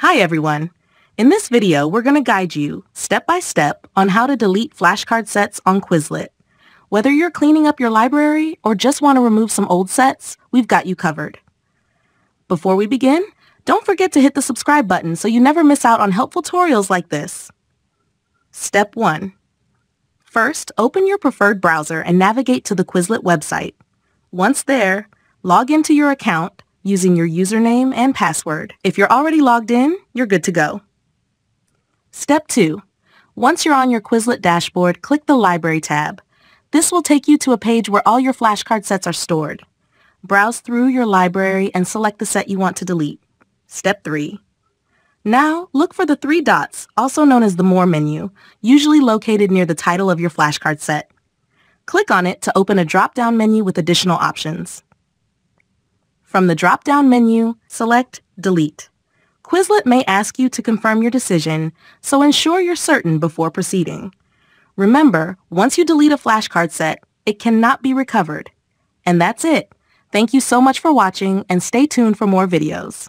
Hi everyone! In this video, we're going to guide you step by step on how to delete flashcard sets on Quizlet. Whether you're cleaning up your library or just want to remove some old sets, we've got you covered. Before we begin, don't forget to hit the subscribe button so you never miss out on helpful tutorials like this. Step 1. First, open your preferred browser and navigate to the Quizlet website. Once there, log into your account using your username and password. If you're already logged in, you're good to go. Step 2. Once you're on your Quizlet dashboard, click the Library tab. This will take you to a page where all your flashcard sets are stored. Browse through your library and select the set you want to delete. Step 3. Now, look for the three dots, also known as the More menu, usually located near the title of your flashcard set. Click on it to open a drop-down menu with additional options. From the drop-down menu, select Delete. Quizlet may ask you to confirm your decision, so ensure you're certain before proceeding. Remember, once you delete a flashcard set, it cannot be recovered. And that's it. Thank you so much for watching and stay tuned for more videos.